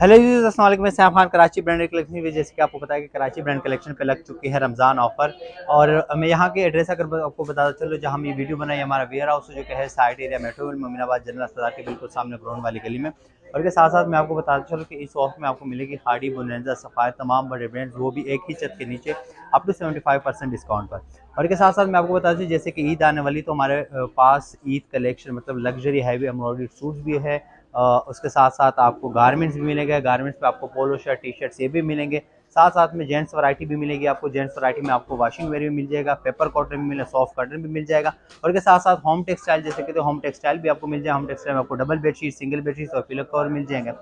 Hello जी अस्सलाम मैं Sam Khan, Karachi brand collection में जैसे कि आपको पता है कि कराची ब्रांड कलेक्शन पे लग चुकी है रमज़ान ऑफ़र और मैं यहाँ के एड्रेस अगर आपको बताता चलो, जहाँ हम ये वीडियो बनाई हमारा वेयर हाउस जो कि है side area metro Mominabad, general अस्पताल के बिल्कुल सामने ग्राउंड वाली गली में। और इसके साथ साथ मैं आपको बताता चलूँ कि इस ऑफ़ में आपको मिलेगी हार्डी बुनजा सफ़ाई तमाम बड़े ब्रांड्स वो भी एक ही छत के नीचे up to seventy five percent discount पर। और इसके साथ साथ मैं आपको बता दूँ, जैसे कि ईद आने वाली तो हमारे पास ईद कलेक्शन मतलब लग्जरी हैवी एम्ब्रॉयडरी सूट्स भी है। उसके साथ साथ आपको गारमेंट्स भी मिलेंगे। गारमेंट्स पे आपको पोलो शर्ट टी शर्ट्स ये भी मिलेंगे। साथ साथ में जेंट्स वैरायटी भी मिलेगी आपको। जेंट्स वैरायटी में आपको वॉशिंग वेयर भी मिल जाएगा पेपर कॉटन भी मिले सॉफ्ट कॉटन भी मिल जाएगा। और के साथ साथ होम टेक्सटाइल जैसे कहते हैं होम टेक्सटाइल भी आपको मिल जाए होम टेक्सटाइल में आपको डबल बेडशीट सिंगल बेडशीट और पिलो कवर मिल जाएँगे।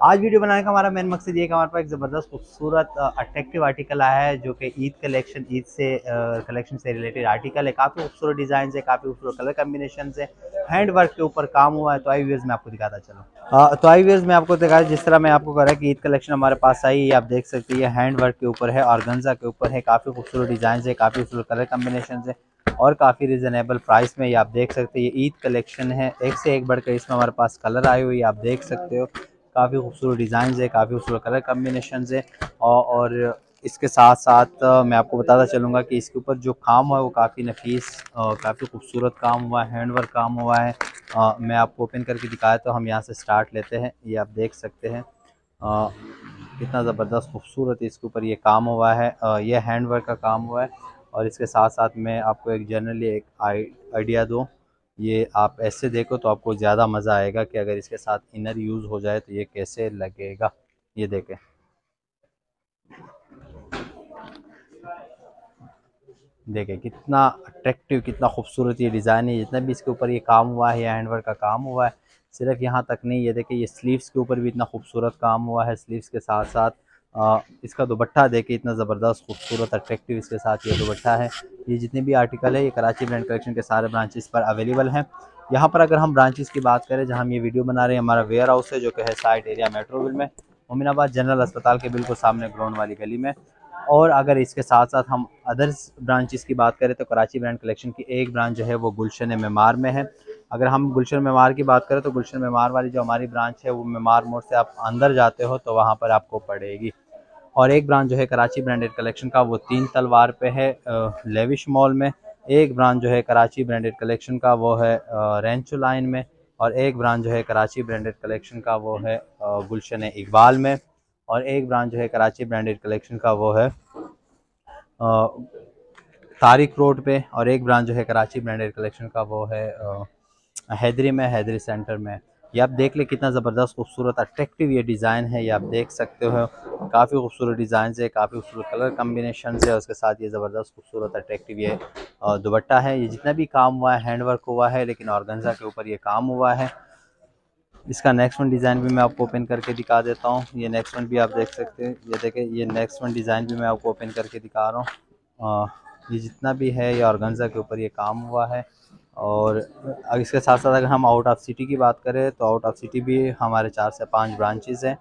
आज वीडियो बनाने का हमारा मेन मकसद ये कि हमारे पास एक ज़बरदस्त खूबसूरत अट्रैक्टिव आर्टिकल आया है, जो कि ईद कलेक्शन ईद से कलेक्शन से रिलेटेड आर्टिकल है। काफ़ी खूबसूरत डिज़ाइन है, काफ़ी खूबसूरत कलर कम्बिनेशन है। हैंड वर्क के ऊपर काम हुआ है तो आई व्यूज़ में आपको दिखाता चलो। तो आई व्यूज़ में आपको दिखाया जिस तरह मैं आपको कह रहा है कि ईद कलेक्शन हमारे पास आई है आप देख सकते हैं हैंड वर्क के ऊपर है और के ऊपर है। काफ़ी खूबसूरत डिज़ाइन है, काफ़ी खूबसूरत कलर कम्बिनेशन है और काफ़ी रिजनेबल प्राइस में ये आप देख सकते हैं, ये ईद कलेक्शन है। एक से एक बढ़कर इसमें हमारे पास कलर आए हुए आप देख सकते हो। काफ़ी खूबसूरत डिज़ाइन है काफ़ी खूबसूरत कलर कम्बिनेशन है और, इसके साथ साथ मैं आपको बताता चलूँगा कि इसके ऊपर जो काम हुआ है वो काफ़ी नफीस काफ़ी खूबसूरत काम हुआ है हैंड वर्क काम हुआ है। आ, मैं आपको ओपन करके दिखाया तो हम यहाँ से स्टार्ट लेते हैं ये आप देख सकते हैं। कितना ज़बरदस्त खूबसूरत इसके ऊपर ये काम हुआ है आ, ये हैंड वर्क का काम हुआ है और इसके साथ साथ मैं आपको एक जनरली एक आइडिया दूँ। ये आप ऐसे देखो तो आपको ज़्यादा मज़ा आएगा कि अगर इसके साथ इनर यूज़ हो जाए तो ये कैसे लगेगा। ये देखें। देखें कितना अट्रैक्टिव कितना खूबसूरत ये डिज़ाइन है। जितना भी इसके ऊपर ये काम हुआ है, या हैंडवर्क का काम हुआ है, सिर्फ़ यहाँ तक नहीं, ये देखें, ये स्लीव्स के ऊपर भी इतना खूबसूरत काम हुआ है स्लीव्स के साथ साथ आ, इसका दुबट्टा देखे इतना ज़बरदस्त खूबसूरत अट्रैक्टिव इसके साथ ये दुबट्टा है। ये जितने भी आर्टिकल है ये कराची ब्रांड कलेक्शन के सारे ब्रांचेस पर अवेलेबल हैं। यहाँ पर अगर हम ब्रांचेस की बात करें जहाँ हम ये वीडियो बना रहे हैं हमारा वेयर हाउस है जो कि है साइड एरिया मेट्रोविल में मोमिनाबाद जनरल अस्पताल के बिल्कुल सामने ग्राउंड वाली गली में। और अगर इसके साथ साथ हम अदर्स ब्रांचेस की बात करें तो कराची ब्रांड कलेक्शन की एक ब्रांच जो है वो गुलशन मेमार में है। अगर हम गुलशन मेमार की बात करें तो गुलशन मेमार वाली जो हमारी ब्रांच है वो मेमार मोड़ से आप अंदर जाते हो तो वहाँ पर आपको पड़ेगी। और एक ब्रांच जो है कराची ब्रांडेड कलेक्शन का, वो तीन तलवार पे है लेविश मॉल में। एक ब्रांच जो है कराची ब्रांडेड कलेक्शन का, वो है रेंचो लाइन में। और एक ब्रांच जो है कराची ब्रांडेड कलेक्शन का, वो है गुलशन इकबाल में। और एक ब्रांच जो है कराची ब्रांडेड कलेक्शन का, वो है तारिक रोड पे। और एक ब्रांच जो है कराची ब्रांडेड कलेक्शन का, वो है हैदरी में, हैदरी सेंटर में। ये आप देख ले कितना ज़बरदस्त खूबसूरत, अट्रैक्टिव ये डिज़ाइन है, ये आप देख सकते हो। काफ़ी खूबसूरत डिज़ाइन है, काफ़ी खूबसूरत कलर कम्बिनेशन है उसके साथ ये ज़बरदस्त खूबसूरत अट्रैक्टिव ये दुबट्टा है। ये जितना भी काम हुआ है हैंड वर्क हुआ है, लेकिन ऑर्गेन्जा के ऊपर ये काम हुआ है। इसका नेक्स्ट वन डिज़ाइन भी मैं आपको ओपन करके दिखा देता हूँ। ये नेक्स्ट वन भी आप देख सकते हैं। ये देखें, ये नेक्स्ट वन डिज़ाइन भी मैं आपको ओपन करके दिखा रहा हूँ। ये जितना भी है, ये ऑर्गेन्जा के ऊपर ये काम हुआ है। और इसके साथ साथ अगर हम आउट ऑफ़ सिटी की बात करें तो आउट ऑफ़ सिटी भी हमारे चार से पाँच ब्रांचेज़ हैं।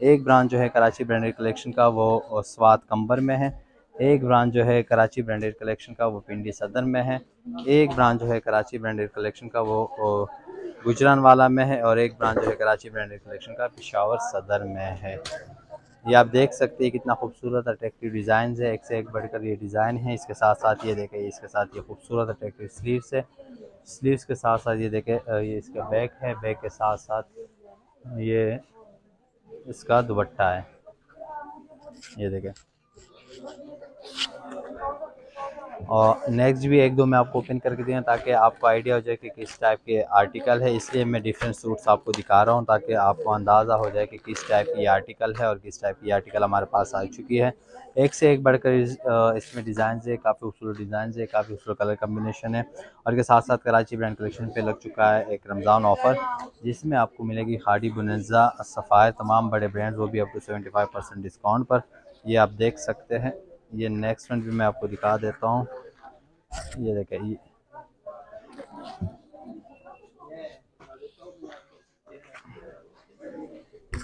एक ब्रांच जो है कराची ब्रांडेड कलेक्शन का वो स्वाद कंबर में है। एक ब्रांच जो है कराची ब्रांडेड कलेक्शन का वो पिंडी सदर में है। एक ब्रांच जो है कराची ब्रांडेड कलेक्शन का वो, गुजरान वाला में है और एक ब्रांच जो है कराची ब्रांडेड कलेक्शन का पिशावर सदर में है। ये आप देख सकते हैं कितना खूबसूरत अट्रैक्टिव डिज़ाइन है। एक से एक बढ़कर ये डिज़ाइन है। इसके साथ साथ ये देखें इसके साथ ये खूबसूरत अट्रैक्टिव स्लीव्स है। स्लीव्स के साथ साथ ये देखें ये इसका बैक है। बैक के साथ साथ ये इसका दुबट्टा है। ये देखें। और नेक्स्ट भी एक दो मैं आपको ओपन करके दिया ताकि आपको आइडिया हो जाए कि किस टाइप के आर्टिकल है। इसलिए मैं डिफरेंट सूट्स आपको दिखा रहा हूँ ताकि आपको अंदाज़ा हो जाए कि किस टाइप की आर्टिकल है और किस टाइप की आर्टिकल हमारे पास आ चुकी है। एक से एक बढ़कर इस, इसमें डिज़ाइन है काफ़ी खूबसूरत डिज़ाइन है काफ़ी खूबसूरत कलर कम्बिनेशन है और के साथ साथ कराची ब्रांड कलेक्शन पर लग चुका है एक रमज़ान ऑफ़र जिसमें आपको मिलेगी खाड़ी बुनजा सफ़ायर तमाम बड़े ब्रांड वो भी आपको सेवेंटी फाइव परसेंट डिस्काउंट पर। ये आप देख सकते हैं। ये नेक्स्ट वन भी मैं आपको दिखा देता हूँ। ये देखें ये।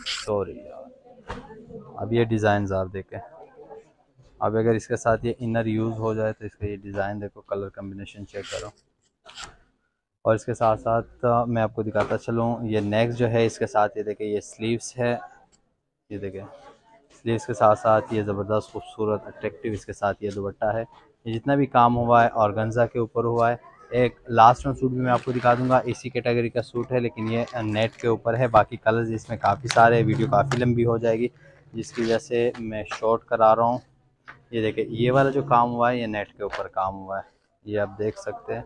सॉरी अब ये डिज़ाइन आप देखें। अब अगर इसके साथ ये इनर यूज़ हो जाए तो इसका ये डिज़ाइन देखो कलर कम्बिनेशन चेक करो। और इसके साथ साथ मैं आपको दिखाता चलूँ, ये नेक्स्ट जो है, इसके साथ ये देखें ये स्लीव्स है। ये देखें स्लीव्स के साथ साथ ये ज़बरदस्त खूबसूरत अट्रैक्टिव इसके साथ ये दुपट्टा है। ये जितना भी काम हुआ है और गंजा के ऊपर हुआ है। एक लास्ट में सूट भी मैं आपको दिखा दूँगा। इसी कैटेगरी का सूट है, लेकिन ये नेट के ऊपर है। बाकी कलर्स इसमें काफ़ी सारे वीडियो काफ़ी लंबी हो जाएगी, जिसकी वजह से मैं शॉर्ट करा रहा हूँ। ये देखिए, ये वाला जो काम हुआ है, ये नेट के ऊपर काम हुआ है। ये आप देख सकते हैं।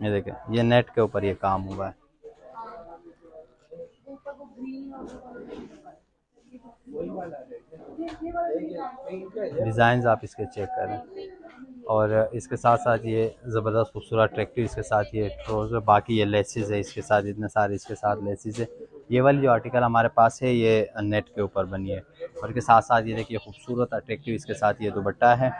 ये देखें ये नेट के ऊपर ये काम हुआ है। डिज़ाइन आप इसके चेक करें। और इसके साथ साथ ये ज़बरदस्त खूबसूरत ट्रैक्टर इसके साथ ये ट्रोज़र बाकी ये लेसिस है इसके साथ, इतने सारे इसके साथ लेसिस है। ये वाली जो आर्टिकल हमारे पास है, ये नेट के ऊपर बनी है। और इसके साथ साथ ये देखिए, खूबसूरत अट्रैक्टिव इसके साथ ये दुपट्टा है।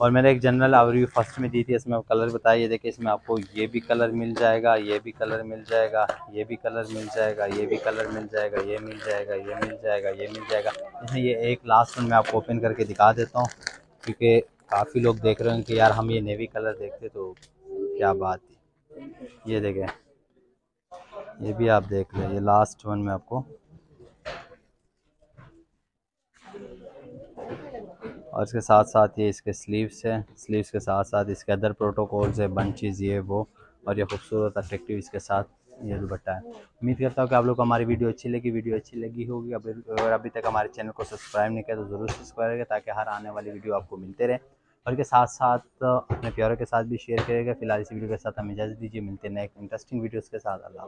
और मैंने एक जनरल ओवरव्यू फ़र्स्ट में दी थी, इसमें कलर बताया। ये देखिए, इसमें आपको ये भी कलर मिल जाएगा, ये भी कलर मिल जाएगा, ये भी कलर मिल जाएगा, ये भी कलर मिल जाएगा, ये मिल जाएगा, ये मिल जाएगा, ये मिल जाएगा। इसमें ये एक लास्ट में मैं आपको ओपन करके दिखा देता हूँ, क्योंकि काफ़ी लोग देख रहे हैं कि यार हम ये नेवी कलर देखते तो क्या बात थी। ये देखें ये भी आप देख लें, ये लास्ट वन में आपको और इसके साथ साथ ये इसके स्लीव्स है। स्लीव्स के साथ साथ इसके अदर प्रोटोकॉल्स है बंचेज़ ये, वो और ये खूबसूरत अट्रैक्टिव इसके साथ ये दुपट्टा है। उम्मीद करता हूँ कि आप लोग को हमारी वीडियो अच्छी लगी। वीडियो अच्छी लगी होगी अगर अभी तक हमारे चैनल को सब्सक्राइब नहीं किया तो ज़रूर सब्सक्राइब करेगा ताकि हर आने वाली वीडियो आपको मिलते रहे। और इसके साथ साथ, अपने प्यारों के साथ भी शेयर करेगा फ़िलहाल इस वीडियो के साथ हमें इजाज़त दीजिए। मिलते हैं नेक्स्ट इंटरेस्टिंग वीडियोज़ के साथ। अल्लाह